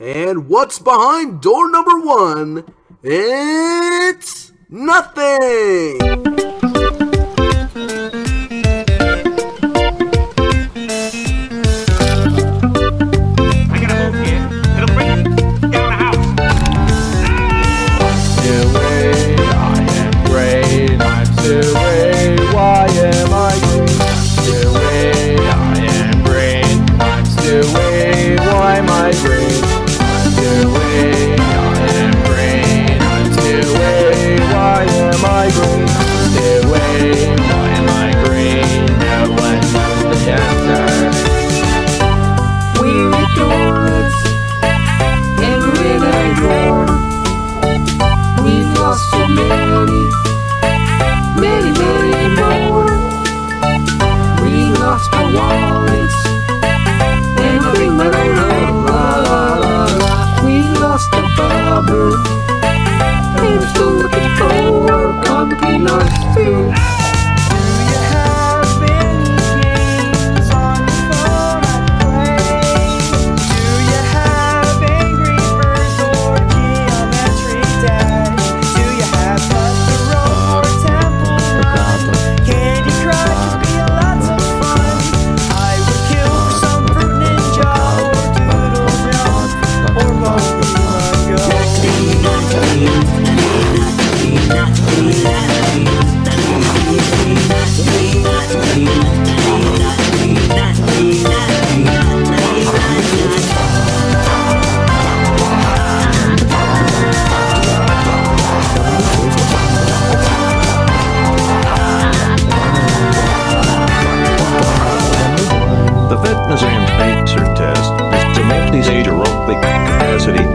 And what's behind door number one? It's nothing! Lord.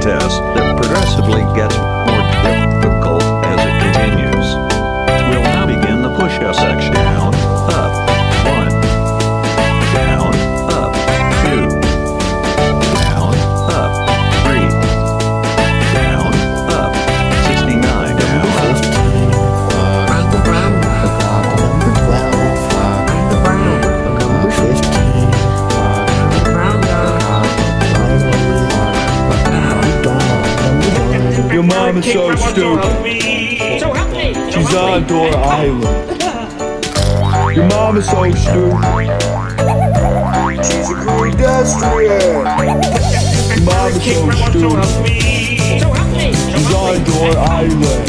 protests that progressively gets I'm so stupid. She's on Door Island. Your mom is so stupid. She's a pedestrian. Your mom is so stupid. She's on Door Island.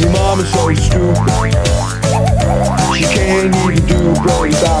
Your mom is so stupid. She can't even do belly back